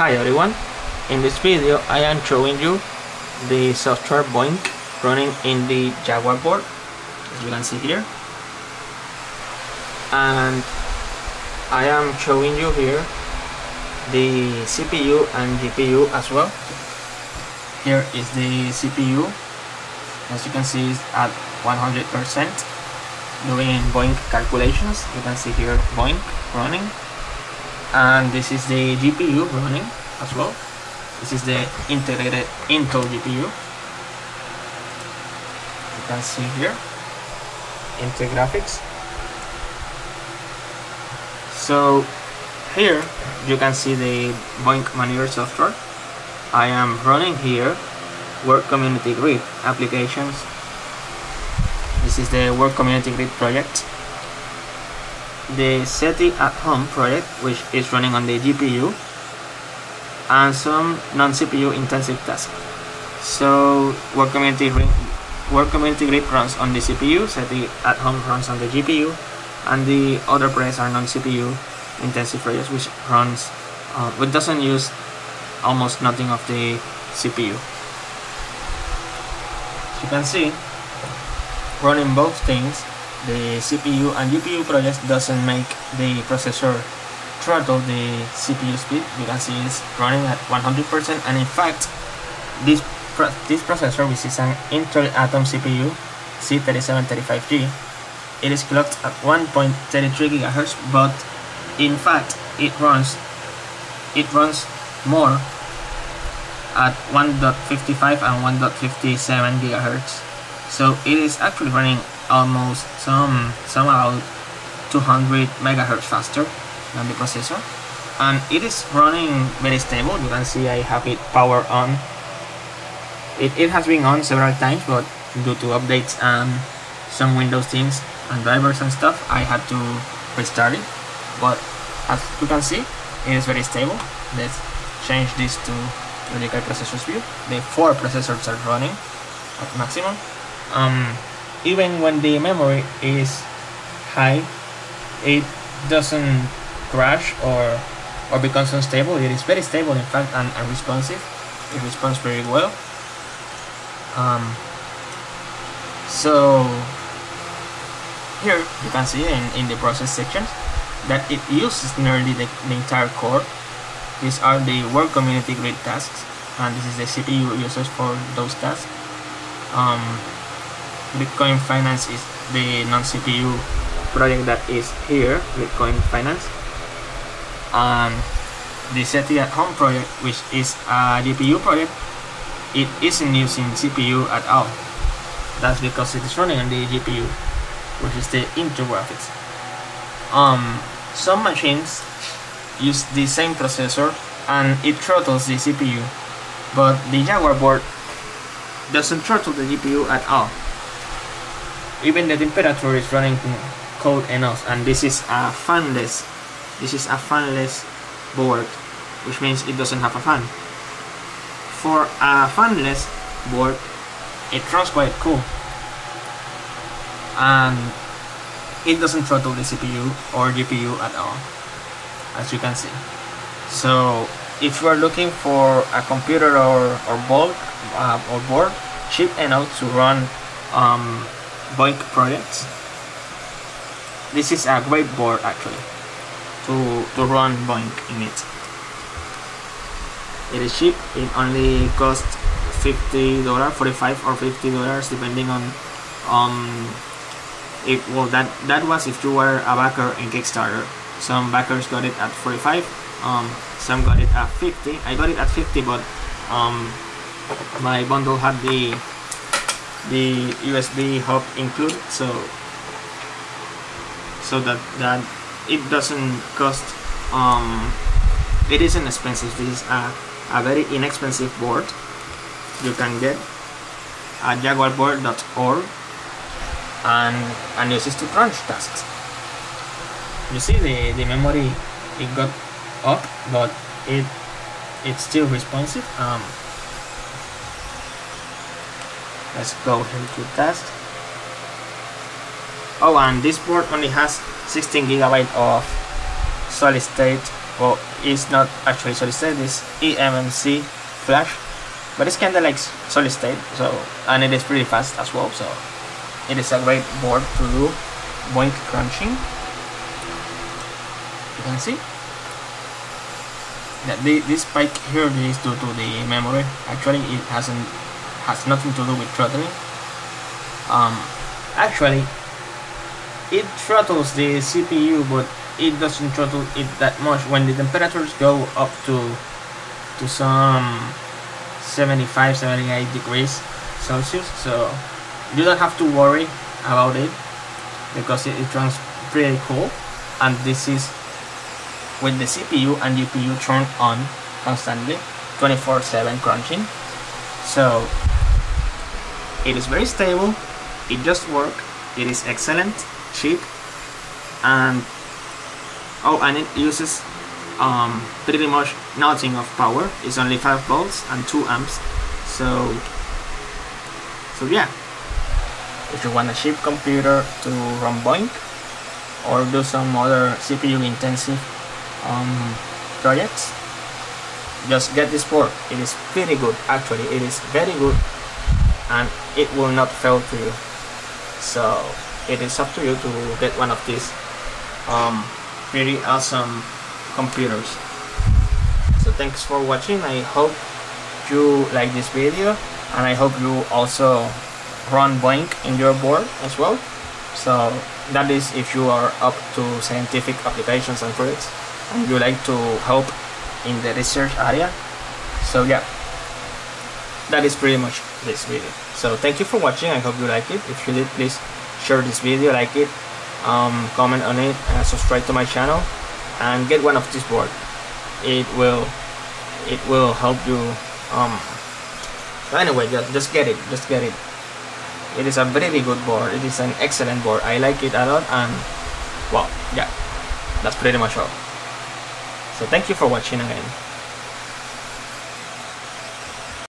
Hi everyone, in this video I am showing you the software BOINC running in the Jaguar board as you can see here. And I am showing you here the CPU and GPU as well. Here is the CPU as you can see it's at 100% doing BOINC calculations. You can see here BOINC running and this is the GPU running as well. This is the integrated Intel GPU you can see here Intel graphics. So here you can see the BOINC Manager software. I am running here World Community Grid applications. This is the World Community Grid project the SETI at home project which is running on the GPU and some non-CPU intensive tasks. So work community World Community Grid runs on the CPU, SETI at home runs on the GPU, and the other projects are non-CPU intensive projects which runs uh, which doesn't use almost nothing of the CPU. As you can see, running both things the CPU and GPU project doesn't make the processor throttle the CPU speed. You can see it's running at 100% and in fact this pro this processor which is an Intel Atom CPU C3735G it is clocked at 1.33 GHz but in fact it runs it runs more at 1.55 and 1.57 GHz so it is actually running almost some some about 200 megahertz faster than the processor. And it is running very stable. You can see I have it power on. It, it has been on several times but due to updates and some Windows things and drivers and stuff I had to restart it. But as you can see it is very stable. Let's change this to logical processors view. The four processors are running at maximum. Um, even when the memory is high it doesn't crash or or becomes unstable. It is very stable in fact and, and responsive. It responds very well. Um, so here you can see in, in the process section that it uses nearly the, the entire core. These are the World Community Grid tasks and this is the CPU uses for those tasks. Um, Bitcoin Finance is the non-CPU project that is here, Bitcoin Finance. And the SETI at Home project, which is a GPU project, it isn't using CPU at all. That's because it is running on the GPU, which is the Intel graphics. Um, some machines use the same processor and it throttles the CPU, but the Jaguar board doesn't throttle the GPU at all even the temperature is running cold enough and this is a fanless this is a fanless board which means it doesn't have a fan. For a fanless board it runs quite cool. And it doesn't throttle the CPU or GPU at all as you can see. So if you are looking for a computer or, or board uh, or board cheap enough to run um, BOINC projects. This is a great board actually to, to run BOINC in it. It is cheap, it only costs $50, 45 or $50 depending on um if well that that was if you were a backer in Kickstarter. Some backers got it at 45, um some got it at 50. I got it at 50 but um my bundle had the the USB hub included so so that that it doesn't cost um it isn't expensive. This is a, a very inexpensive board. You can get at jaguarboard.org and and use to crunch tasks. You see the the memory it got up but it it's still responsive. Um let's go here to test. Oh and this board only has 16 gigabyte of solid state. Well it's not actually solid state it's eMMC flash. But it's kind of like solid state so and it is pretty fast as well so it is a great board to do BOINC crunching. You can see that the, this spike here is due to the memory. Actually it hasn't has nothing to do with throttling um, actually it throttles the CPU but it doesn't throttle it that much. When the temperatures go up to to some 75 78 degrees Celsius so you don't have to worry about it because it, it runs pretty cool. And this is with the CPU and GPU turned on constantly 24-7 crunching. So it is very stable. It just works it is excellent cheap and oh and it uses um, pretty much nothing of power. It's only 5 volts and 2 amps. So so yeah. If you want a cheap computer to run BOINC or do some other CPU intensive um, projects just get this board it is pretty good. Actually it is very good and it will not fail to you. So it is up to you to get one of these um, pretty awesome computers. So thanks for watching. I hope you like this video and I hope you also run BOINC in your board as well. So that is if you are up to scientific applications and projects and you like to help in the research area. So yeah. That is pretty much this video. So thank you for watching. I hope you like it. If you did please share this video like it um, comment on it and subscribe to my channel and get one of this board. It will it will help you um anyway just, just get it just get it. It is a very good board. It is an excellent board. I like it a lot and well yeah that's pretty much all. So thank you for watching again.